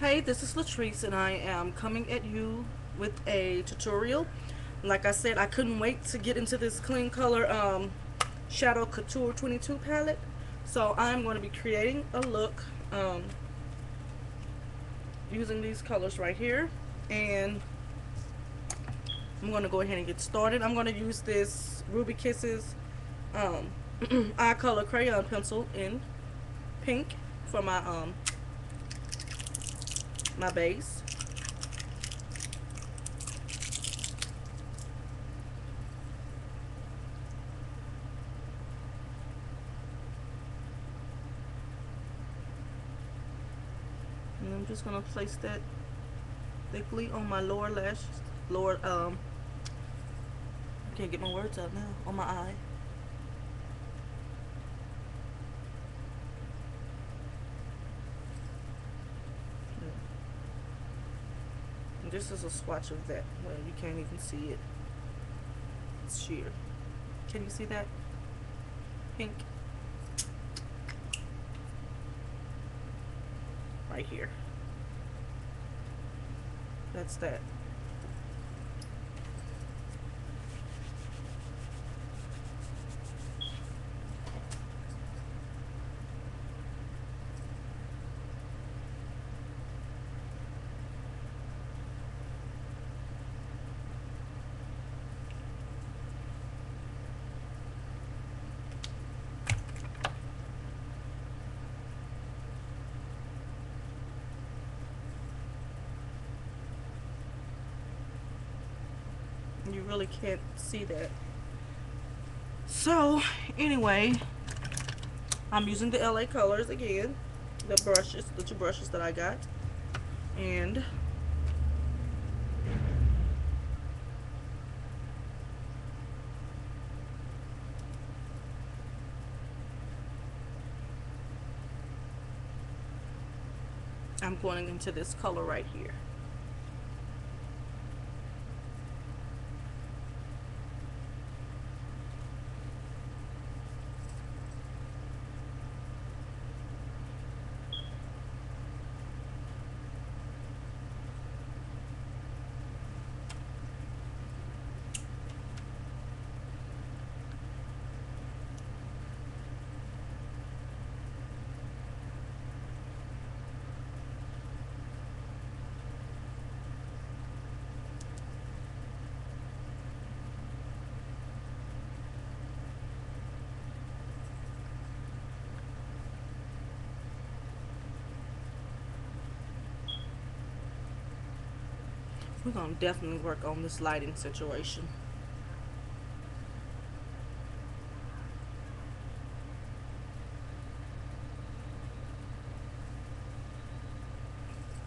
Hey, this is Latrice and I am coming at you with a tutorial. Like I said, I couldn't wait to get into this Kleancolor um, Shadow Couture 22 palette. So I'm going to be creating a look um, using these colors right here. And I'm going to go ahead and get started. I'm going to use this Ruby Kisses um, eye color crayon pencil in pink for my um, my base. And I'm just going to place that thickly on my lower lash, lower, um, I can't get my words out now, on my eye. And this is a swatch of that. Well, you can't even see it. It's sheer. Can you see that? Pink. Right here. That's that. Really can't see that. So anyway I'm using the LA colors again the brushes the two brushes that I got and I'm going into this color right here we're gonna definitely work on this lighting situation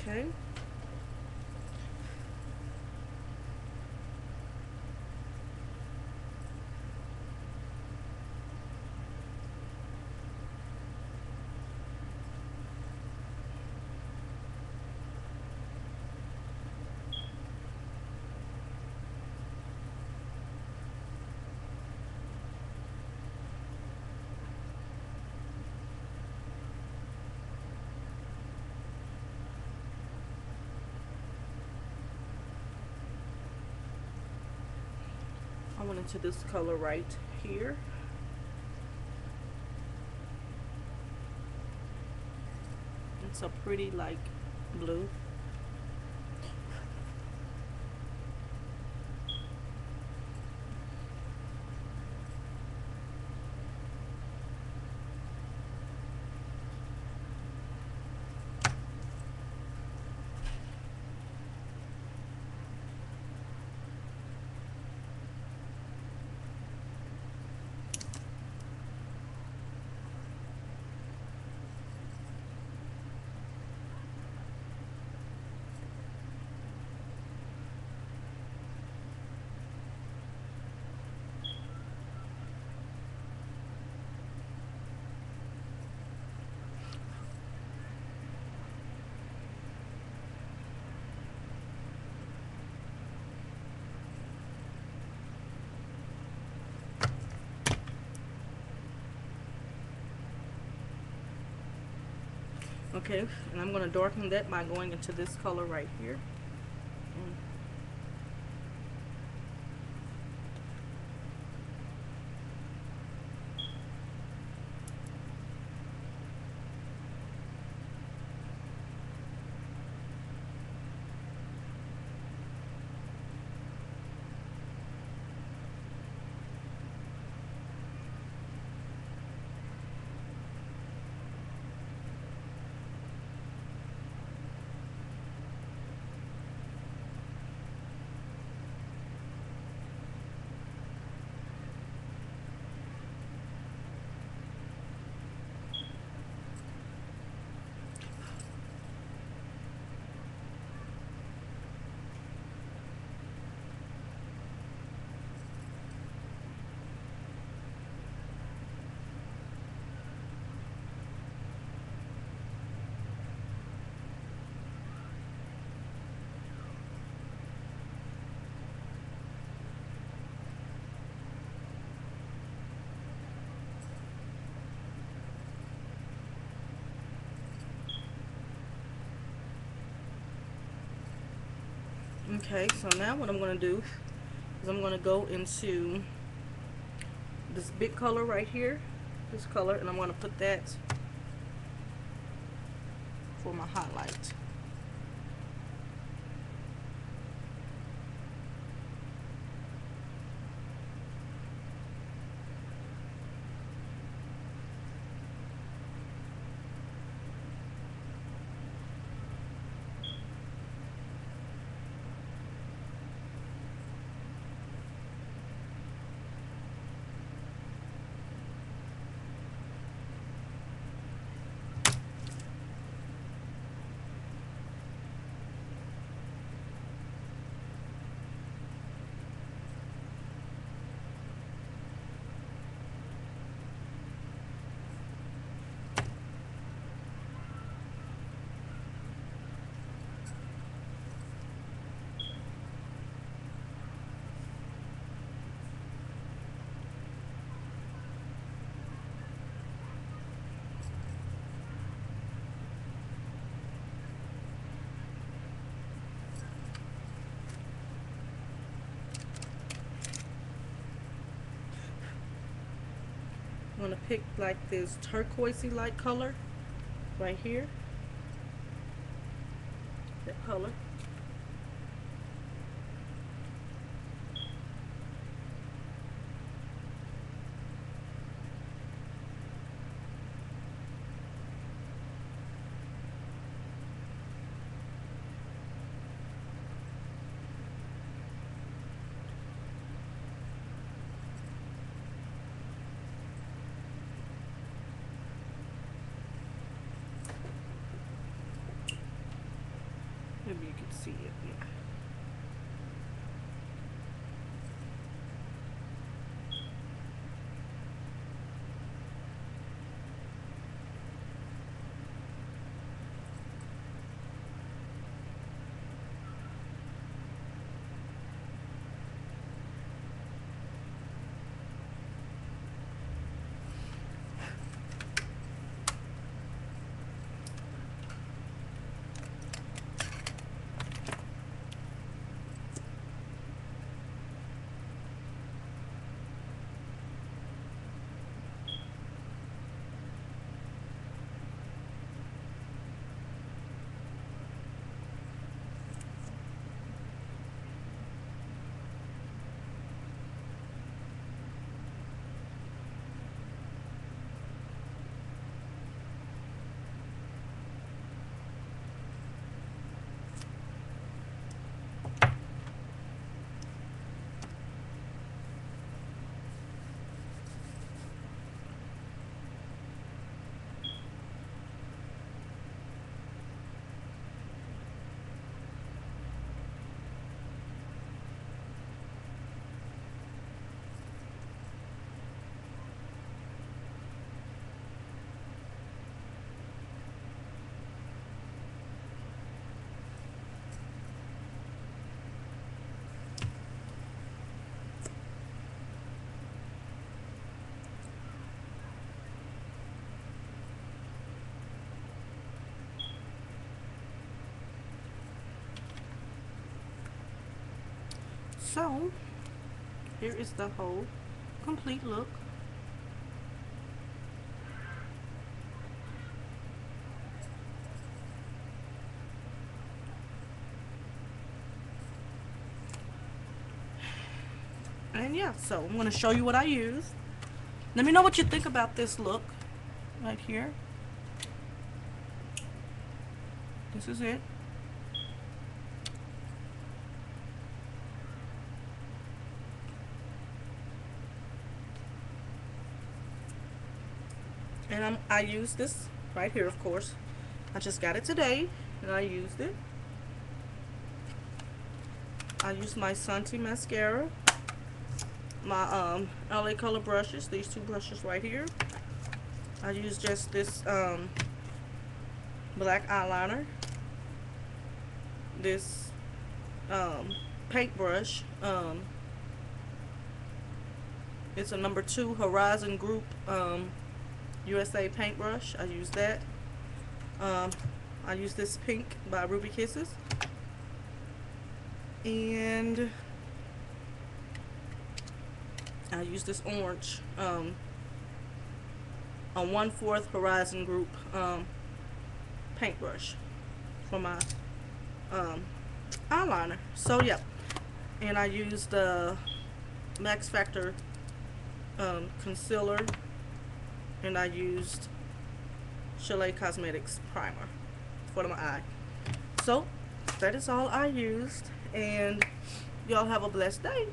okay I went into this color right here. It's a pretty like blue Okay, and I'm going to darken that by going into this color right here. Okay, so now what I'm going to do is I'm going to go into this big color right here, this color, and I'm going to put that for my highlight. I'm going to pick like this turquoisey light color right here. That color. You can see it. Yeah. So, here is the whole complete look. And yeah, so I'm going to show you what I use. Let me know what you think about this look right here. This is it. And I'm, I use this right here, of course. I just got it today, and I used it. I use my Santi mascara, my um, LA Color brushes, these two brushes right here. I use just this um, black eyeliner, this um, paintbrush. Um, it's a number two Horizon Group um, USA paintbrush. I use that. Um, I use this pink by Ruby Kisses. And I use this orange um, a one-fourth Horizon Group um, paintbrush for my um, eyeliner. So yeah, and I use the Max Factor um, concealer and I used Sha'La' Cosmetics primer for my eye. So that is all I used and y'all have a blessed day.